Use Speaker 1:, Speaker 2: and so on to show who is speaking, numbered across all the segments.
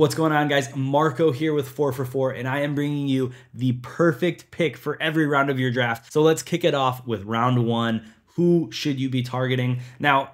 Speaker 1: What's going on, guys? Marco here with 4 for 4, and I am bringing you the perfect pick for every round of your draft. So let's kick it off with round one. Who should you be targeting? Now,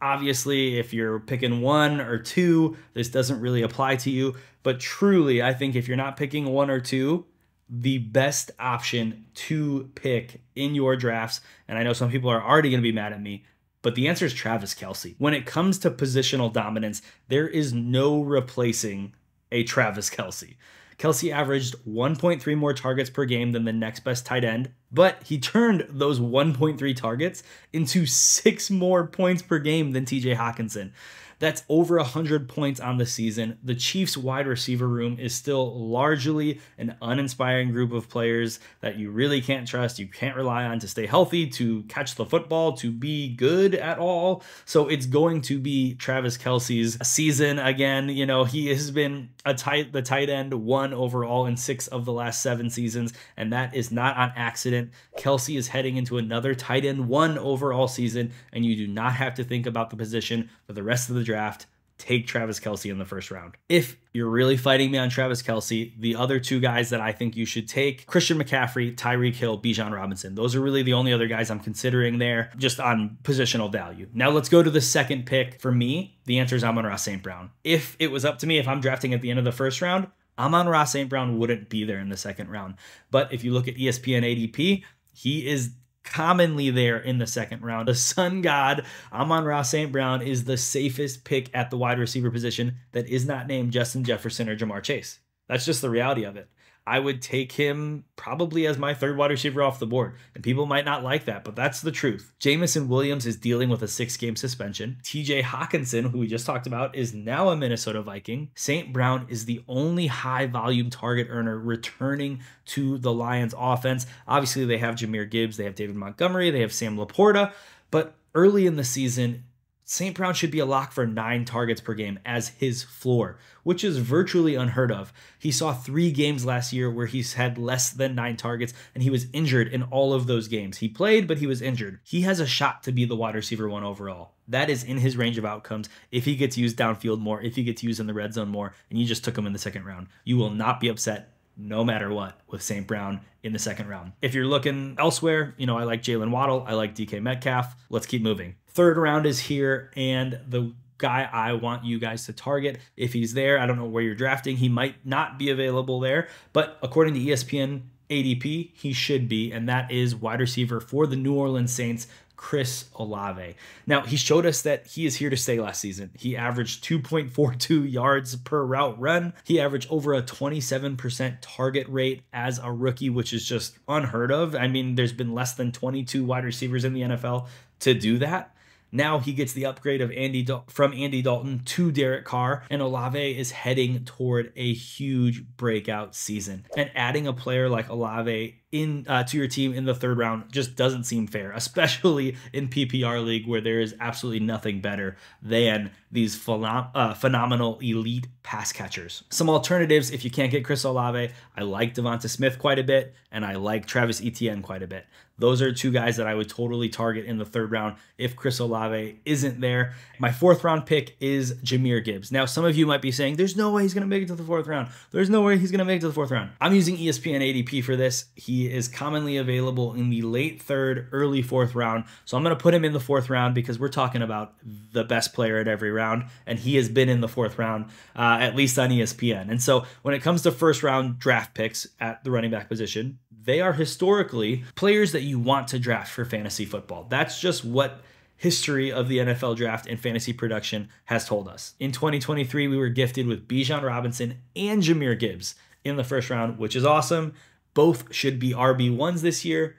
Speaker 1: obviously, if you're picking one or two, this doesn't really apply to you. But truly, I think if you're not picking one or two, the best option to pick in your drafts, and I know some people are already going to be mad at me, but the answer is Travis Kelce. When it comes to positional dominance, there is no replacing a Travis Kelce. Kelce averaged 1.3 more targets per game than the next best tight end, but he turned those 1.3 targets into six more points per game than TJ Hockenson. That's over 100 points on the season. The Chiefs wide receiver room is still largely an uninspiring group of players that you really can't trust. You can't rely on to stay healthy, to catch the football, to be good at all. So it's going to be Travis Kelce's season again. You know, he has been a tight the tight end one overall in six of the last seven seasons, and that is not on accident. Kelce is heading into another tight end one overall season, and you do not have to think about the position for the rest of the draft, take Travis Kelce in the first round. If you're really fighting me on Travis Kelce, the other two guys that I think you should take Christian McCaffrey, Tyreek Hill, Bijan Robinson. Those are really the only other guys I'm considering there just on positional value. Now let's go to the second pick. For me, the answer is Amon-Ra St. Brown. If it was up to me, if I'm drafting at the end of the first round, Amon-Ra St. Brown wouldn't be there in the second round. But if you look at ESPN ADP, he is commonly there in the second round. The sun god, Amon-Ra St. Brown, is the safest pick at the wide receiver position that is not named Justin Jefferson or Ja'Marr Chase. That's just the reality of it. I would take him probably as my third wide receiver off the board. And people might not like that, but that's the truth. Jameson Williams is dealing with a six game suspension. TJ Hockenson, who we just talked about, is now a Minnesota Viking. St. Brown is the only high volume target earner returning to the Lions offense. Obviously, they have Jahmyr Gibbs, they have David Montgomery, they have Sam LaPorta, but early in the season, St. Brown should be a lock for nine targets per game as his floor, which is virtually unheard of. He saw three games last year where he's had less than nine targets, and he was injured in all of those games. He played, but he was injured. He has a shot to be the wide receiver one overall. That is in his range of outcomes if he gets used downfield more, if he gets used in the red zone more, and you just took him in the second round. You will not be upset no matter what with St. Brown in the second round. If you're looking elsewhere, you know, I like Jalen Waddle, I like DK Metcalf. Let's keep moving. Third round is here, and the guy I want you guys to target. If he's there, I don't know where you're drafting. He might not be available there, but according to ESPN ADP, he should be, and that is wide receiver for the New Orleans Saints, Chris Olave. Now, he showed us that he is here to stay last season. He averaged 2.42 yards per route run. He averaged over a 27% target rate as a rookie, which is just unheard of. I mean, there's been less than 22 wide receivers in the NFL to do that. Now he gets the upgrade of Andy Dal- from Andy Dalton to Derek Carr, and Olave is heading toward a huge breakout season. And adding a player like Olave in uh, to your team in the third round just doesn't seem fair, especially in PPR league where there is absolutely nothing better than these phenom- uh, phenomenal elite pass catchers. Some alternatives if you can't get Chris Olave, I like Devonta Smith quite a bit, and I like Travis Etienne quite a bit. Those are two guys that I would totally target in the third round if Chris Olave isn't there. My fourth round pick is Jahmyr Gibbs. Now, some of you might be saying, there's no way he's going to make it to the fourth round. There's no way he's going to make it to the fourth round. I'm using ESPN ADP for this. He is commonly available in the late third, early fourth round. So I'm going to put him in the fourth round because we're talking about the best player at every round. And he has been in the fourth round, uh, at least on ESPN. And so when it comes to first round draft picks at the running back position, they are historically players that you want to draft for fantasy football. That's just what history of the NFL draft and fantasy production has told us. In 2023, we were gifted with Bijan Robinson and Jahmyr Gibbs in the first round, which is awesome. Both should be RB1s this year,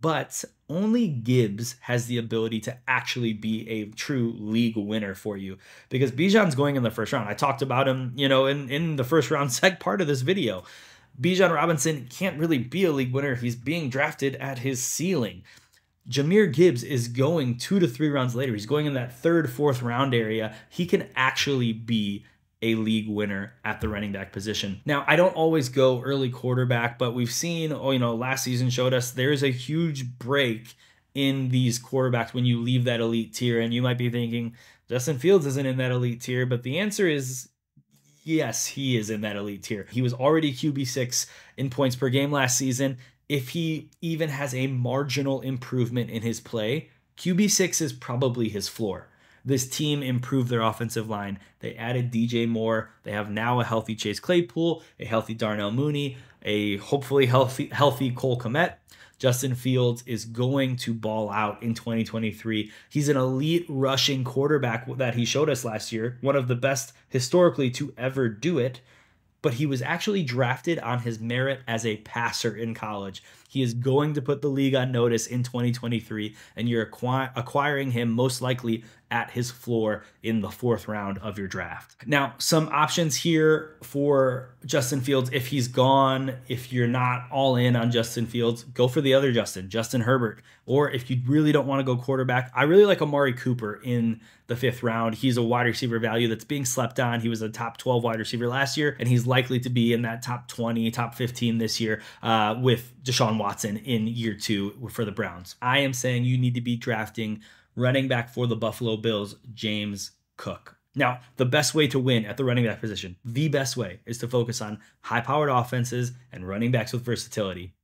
Speaker 1: but only Gibbs has the ability to actually be a true league winner for you because Bijan's going in the first round. I talked about him, you know, in, in the first round sec part of this video. Bijan Robinson can't really be a league winner. He's being drafted at his ceiling. Jahmyr Gibbs is going two to three rounds later. He's going in that third, fourth round area. He can actually be a league winner at the running back position. Now, I don't always go early quarterback, but we've seen, oh, you know, last season showed us there's a huge break in these quarterbacks when you leave that elite tier. And you might be thinking, Justin Fields isn't in that elite tier, but the answer is yes, he is in that elite tier. He was already QB6 in points per game last season. If he even has a marginal improvement in his play, QB6 is probably his floor. This team improved their offensive line. They added DJ Moore. They have now a healthy Chase Claypool, a healthy Darnell Mooney, a hopefully healthy healthy Cole Kmet. Justin Fields is going to ball out in 2023. He's an elite rushing quarterback that he showed us last year, one of the best historically to ever do it. But he was actually drafted on his merit as a passer in college. He is going to put the league on notice in 2023, and you're acqui- acquiring him most likely at his floor in the fourth round of your draft. Now, some options here for Justin Fields if he's gone, if you're not all in on Justin Fields, go for the other Justin, Justin Herbert. Or if you really don't want to go quarterback, I really like Amari Cooper in the fifth round. He's a wide receiver value that's being slept on. He was a top 12 wide receiver last year, and he's likely to be in that top 20, top 15 this year uh, with Deshaun in year two for the Browns. I am saying you need to be drafting running back for the Buffalo Bills, James Cook. Now, the best way to win at the running back position, the best way is to focus on high powered offenses and running backs with versatility.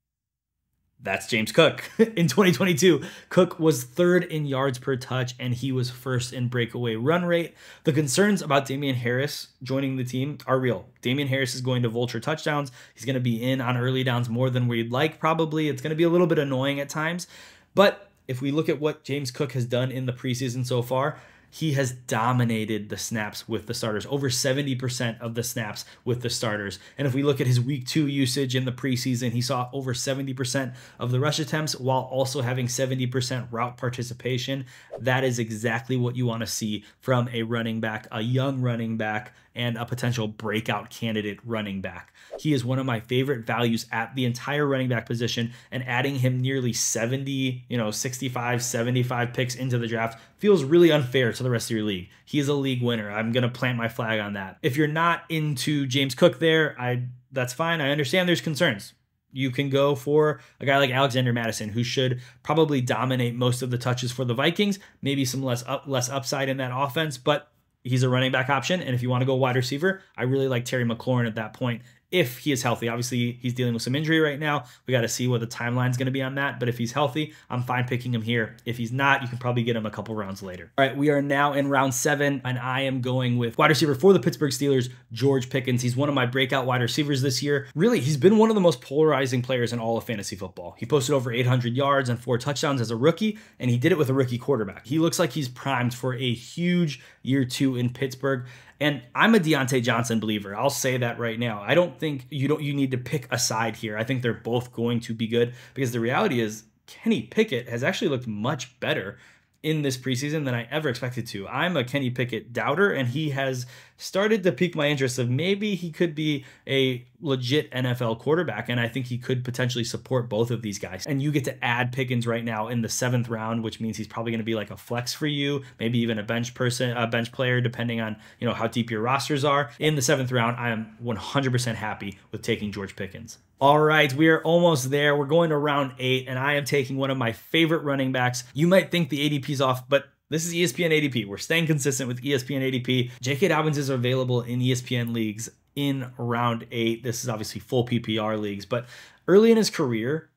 Speaker 1: That's James Cook. in 2022, Cook was third in yards per touch and he was first in breakaway run rate. The concerns about Damien Harris joining the team are real. Damien Harris is going to vulture touchdowns. He's going to be in on early downs more than we'd like, probably. It's going to be a little bit annoying at times. But if we look at what James Cook has done in the preseason so far, he has dominated the snaps with the starters, over 70% of the snaps with the starters. And if we look at his week two usage in the preseason, he saw over 70% of the rush attempts while also having 70% route participation. That is exactly what you want to see from a running back, a young running back, and a potential breakout candidate running back. He is one of my favorite values at the entire running back position, and adding him nearly 70, you know, 65, 75 picks into the draft feels really unfair to the rest of your league. He is a league winner. I'm going to plant my flag on that. If you're not into James Cook there, I that's fine. I understand there's concerns. You can go for a guy like Alexander Mattison, who should probably dominate most of the touches for the Vikings. Maybe some less up, less upside in that offense, but he's a running back option. And if you want to go wide receiver, I really like Terry McLaurin at that point if he is healthy. Obviously, he's dealing with some injury right now. We got to see what the timeline is going to be on that. But if he's healthy, I'm fine picking him here. If he's not, you can probably get him a couple rounds later. All right, we are now in round seven, and I am going with wide receiver for the Pittsburgh Steelers, George Pickens. He's one of my breakout wide receivers this year. Really, he's been one of the most polarizing players in all of fantasy football. He posted over 800 yards and four touchdowns as a rookie, and he did it with a rookie quarterback. He looks like he's primed for a huge year two in Pittsburgh. And I'm a Diontae Johnson believer. I'll say that right now. I don't think you don't you need to pick a side here. I think they're both going to be good because the reality is Kenny Pickett has actually looked much better in this preseason than I ever expected to. I'm a Kenny Pickett doubter, and he has started to pique my interest of maybe he could be a legit NFL quarterback, and I think he could potentially support both of these guys. And you get to add Pickens right now in the seventh round, which means he's probably going to be like a flex for you, maybe even a bench person, a bench player, depending on you know how deep your rosters are. In the seventh round, I am 100% happy with taking George Pickens. All right, we are almost there. We're going to round eight, and I am taking one of my favorite running backs. You might think the ADP's off, but this is ESPN ADP. We're staying consistent with ESPN ADP. J.K. Dobbins is available in ESPN leagues in round eight. This is obviously full PPR leagues, but early in his career,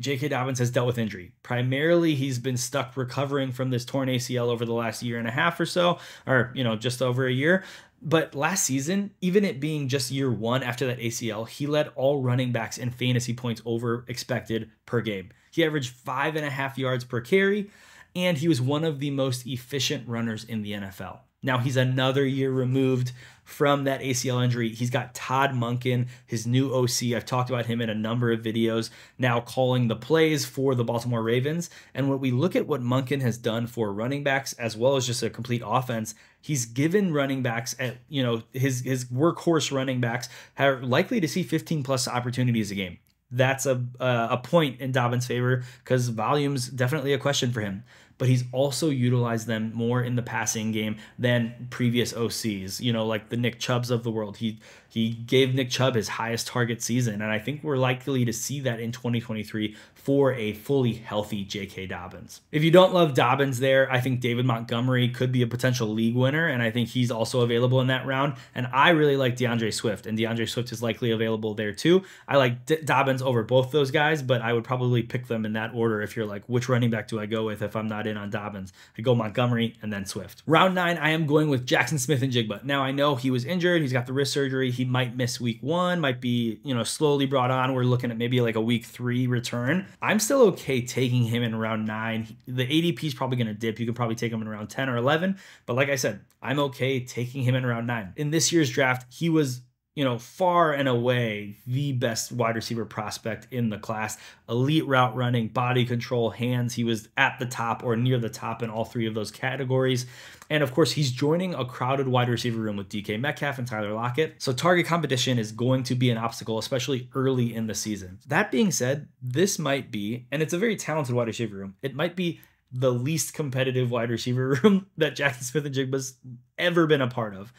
Speaker 1: J.K. Dobbins has dealt with injury. Primarily, he's been stuck recovering from this torn ACL over the last year and a half or so, or, you know, just over a year. But last season, even it being just year one after that ACL, he led all running backs in fantasy points over expected per game. He averaged five and a half yards per carry, and he was one of the most efficient runners in the NFL. Now he's another year removed from that ACL injury. He's got Todd Monken, his new OC. I've talked about him in a number of videos, now calling the plays for the Baltimore Ravens. And when we look at what Monken has done for running backs as well as just a complete offense, he's given running backs at, you know, his his workhorse running backs are likely to see 15 plus opportunities a game that's a uh, a point in Dobbins' favor because volume's definitely a question for him. But he's also utilized them more in the passing game than previous OCs, you know, like the Nick Chubbs of the world. He he gave Nick Chubb his highest target season, and I think we're likely to see that in 2023 for a fully healthy J.K. Dobbins. If you don't love Dobbins there, I think David Montgomery could be a potential league winner, and I think he's also available in that round. And I really like DeAndre Swift, and DeAndre Swift is likely available there too. I like D- Dobbins over both those guys, but I would probably pick them in that order if you're like, which running back do I go with if I'm not in on Dobbins? I go Montgomery and then Swift. Round nine, I am going with Jaxon Smith-Njigba. Now I know he was injured, he's got the wrist surgery, he might miss week one, might be, you know, slowly brought on. We're looking at maybe like a week three return. I'm still okay taking him in round nine. The ADP is probably going to dip. You can probably take him in round 10 or 11. But like I said, I'm okay taking him in round nine. In this year's draft, he was you know, far and away the best wide receiver prospect in the class. Elite route running, body control, hands. He was at the top or near the top in all three of those categories. And of course, he's joining a crowded wide receiver room with DK Metcalf and Tyler Lockett. So target competition is going to be an obstacle, especially early in the season. That being said, this might be, and it's a very talented wide receiver room, it might be the least competitive wide receiver room that Jaxon Smith-Njigba's ever been a part of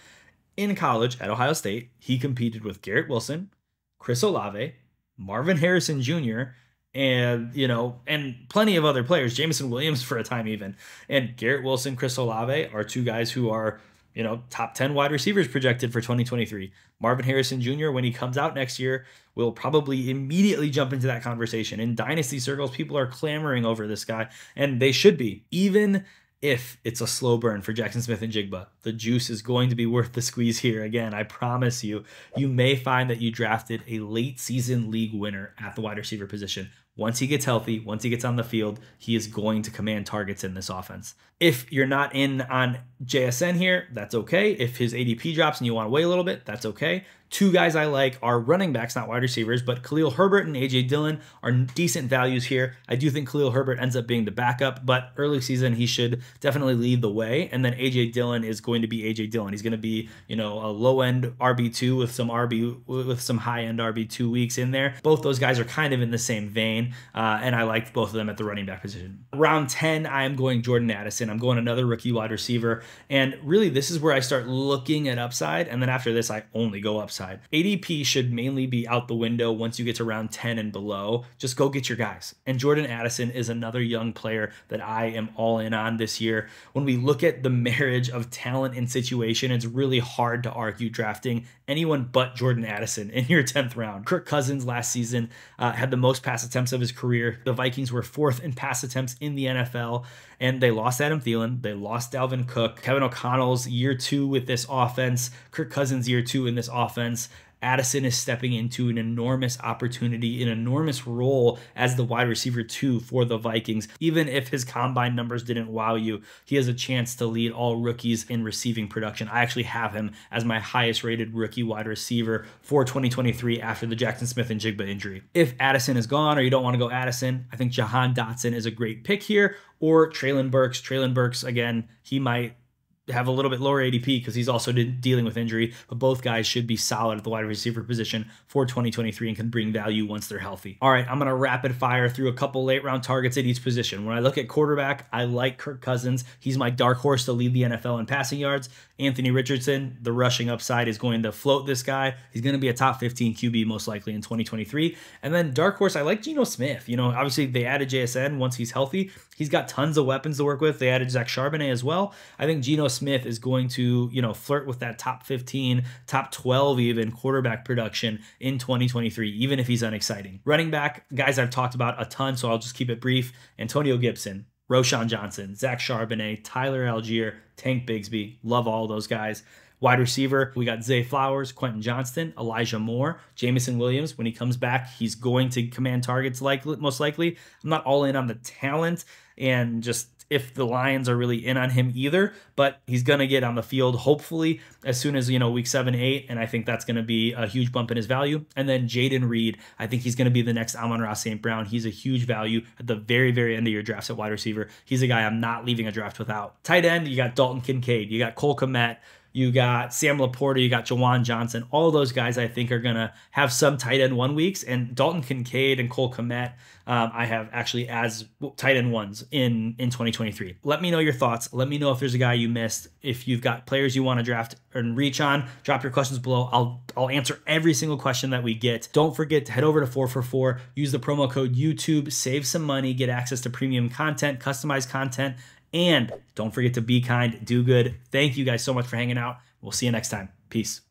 Speaker 1: in college at Ohio State, he competed with Garrett Wilson, Chris Olave, Marvin Harrison Jr., and you know, and plenty of other players, Jameson Williams for a time even. And Garrett Wilson, Chris Olave are two guys who are, you know, top 10 wide receivers projected for 2023. Marvin Harrison Jr., when he comes out next year, will probably immediately jump into that conversation. In dynasty circles, people are clamoring over this guy, and they should be. Even if it's a slow burn for Jaxon Smith-Njigba. The juice is going to be worth the squeeze here. Again, I promise you, you may find that you drafted a late season league winner at the wide receiver position. Once he gets healthy, once he gets on the field, he is going to command targets in this offense. If you're not in on JSN here, that's okay. If his ADP drops and you want to wait a little bit, that's okay. Two guys I like are running backs, not wide receivers, but Khalil Herbert and AJ Dillon are decent values here. I do think Khalil Herbert ends up being the backup, but early season he should definitely lead the way. And then AJ Dillon is going to be AJ Dillon. He's going to be, you know, a low end RB2 with some RB with some high end RB2 weeks in there. Both those guys are kind of in the same vein, uh, and I like both of them at the running back position. Round 10, I am going Jordan Addison. I'm going another rookie wide receiver, and really this is where I start looking at upside, and then after this I only go upside upside. ADP should mainly be out the window once you get to round 10 and below. Just go get your guys. And Jordan Addison is another young player that I am all in on this year. When we look at the marriage of talent and situation, it's really hard to argue drafting anyone but Jordan Addison in your 10th round. Kirk Cousins last season uh, had the most pass attempts of his career. The Vikings were fourth in pass attempts in the NFL, and they lost Adam Thielen. They lost Dalvin Cook. Kevin O'Connell's year two with this offense. Kirk Cousins' year two in this offense. Addison is stepping into an enormous opportunity, an enormous role as the wide receiver two for the Vikings. Even if his combine numbers didn't wow you, he has a chance to lead all rookies in receiving production. I actually have him as my highest rated rookie wide receiver for 2023 after the Jaxon Smith-Njigba injury. If Addison is gone or you don't want to go Addison, I think Jahan Dotson is a great pick here or Treylon Burks. Treylon Burks, again, he might have a little bit lower ADP because he's also dealing with injury, but both guys should be solid at the wide receiver position for 2023 and can bring value once they're healthy. All right, I'm going to rapid fire through a couple late round targets at each position. When I look at quarterback, I like Kirk Cousins. He's my dark horse to lead the NFL in passing yards. Anthony Richardson, the rushing upside is going to float this guy. He's going to be a top 15 QB most likely in 2023. And then dark horse, I like Geno Smith. You know, obviously they added JSN once he's healthy. He's got tons of weapons to work with. They added Zach Charbonnet as well. I think Geno Smith is going to, you know, flirt with that top 15, top 12 even quarterback production in 2023, even if he's unexciting. Running back, guys I've talked about a ton, so I'll just keep it brief. Antonio Gibson, Roschon Johnson, Zach Charbonnet, Tyler Allgeier, Tank Bigsby. Love all those guys. Wide receiver, we got Zay Flowers, Quentin Johnston, Elijah Moore, Jameson Williams. When he comes back, he's going to command targets like most likely. I'm not all in on the talent and just if the Lions are really in on him either, but he's going to get on the field hopefully as soon as, you know, week seven, eight. And I think that's going to be a huge bump in his value. And then Jayden Reed, I think he's going to be the next Amon-Ra St. Brown. He's a huge value at the very, very end of your drafts at wide receiver. He's a guy I'm not leaving a draft without. Tight end, you got Dalton Kincaid, you got Cole Kmet, You got Sam LaPorta, you got Juwan Johnson. All those guys I think are going to have some tight end one weeks. And Dalton Kincaid and Cole Kmet, um, I have actually as tight end ones in, in 2023. Let me know your thoughts. Let me know if there's a guy you missed. If you've got players you want to draft and reach on, drop your questions below. I'll, I'll answer every single question that we get. Don't forget to head over to 4for4, use the promo code YouTube, save some money, get access to premium content, customized content, and don't forget to be kind, do good. Thank you guys so much for hanging out. We'll see you next time. Peace.